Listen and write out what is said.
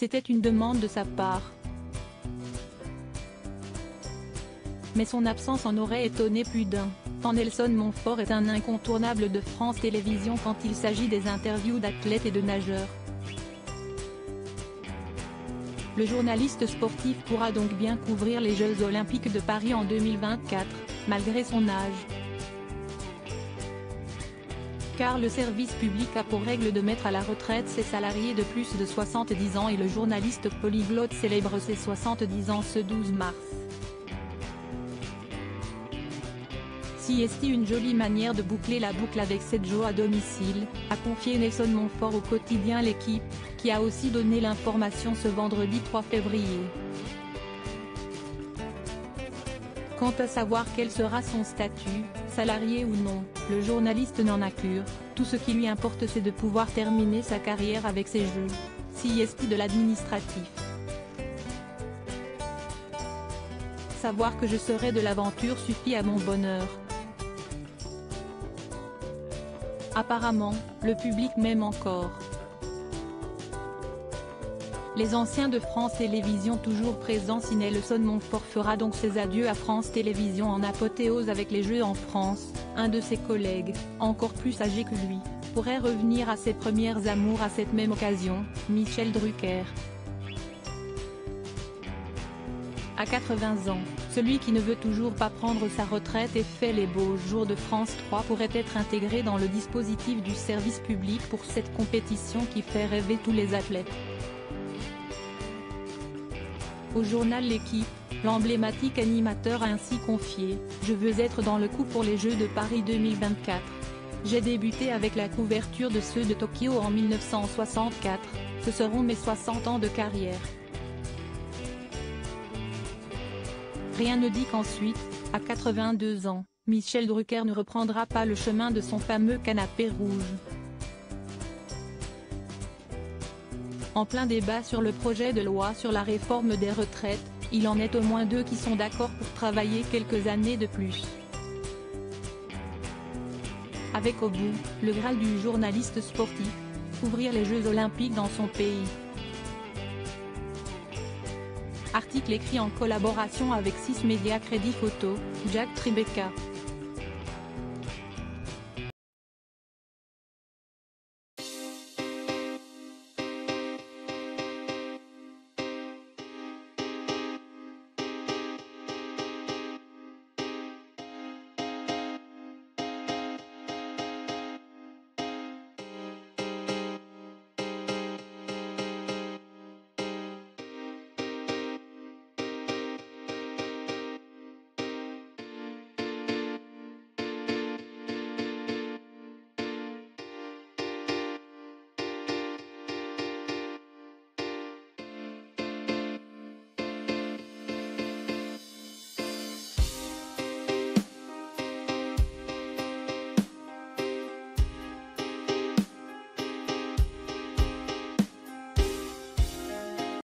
C'était une demande de sa part. Mais son absence en aurait étonné plus d'un, tant Nelson Montfort est un incontournable de France Télévisions quand il s'agit des interviews d'athlètes et de nageurs. Le journaliste sportif pourra donc bien couvrir les Jeux Olympiques de Paris en 2024, malgré son âge. Car le service public a pour règle de mettre à la retraite ses salariés de plus de 70 ans et le journaliste polyglotte célèbre ses 70 ans ce 12 mars. Si est une jolie manière de boucler la boucle avec cette Jo à domicile, a confié Nelson Montfort au quotidien L'équipe, qui a aussi donné l'information ce vendredi 3 février. Quant à savoir quel sera son statut, salarié ou non, le journaliste n'en a cure, tout ce qui lui importe c'est de pouvoir terminer sa carrière avec ses jeux. Si est de l'administratif. Savoir que je serai de l'aventure suffit à mon bonheur. Apparemment, le public m'aime encore. Les anciens de France Télévisions toujours présents si Nelson Montfort fera donc ses adieux à France Télévisions en apothéose avec les Jeux en France, un de ses collègues, encore plus âgé que lui, pourrait revenir à ses premières amours à cette même occasion, Michel Drucker. À 80 ans, celui qui ne veut toujours pas prendre sa retraite et fait les beaux jours de France 3 pourrait être intégré dans le dispositif du service public pour cette compétition qui fait rêver tous les athlètes. Au journal L'équipe, l'emblématique animateur a ainsi confié « Je veux être dans le coup pour les Jeux de Paris 2024. J'ai débuté avec la couverture de ceux de Tokyo en 1964, ce seront mes 60 ans de carrière. Rien ne dit qu'ensuite, à 82 ans, Michel Drucker ne reprendra pas le chemin de son fameux canapé rouge. En plein débat sur le projet de loi sur la réforme des retraites, il en est au moins deux qui sont d'accord pour travailler quelques années de plus. Avec au bout, le Graal du journaliste sportif, couvrir les Jeux Olympiques dans son pays. Article écrit en collaboration avec 6 médias Crédit Photo, Jack Tribeca.